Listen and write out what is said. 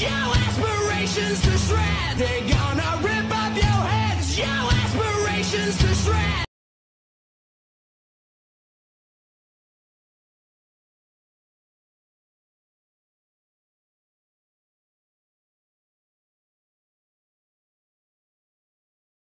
Your aspirations to shred.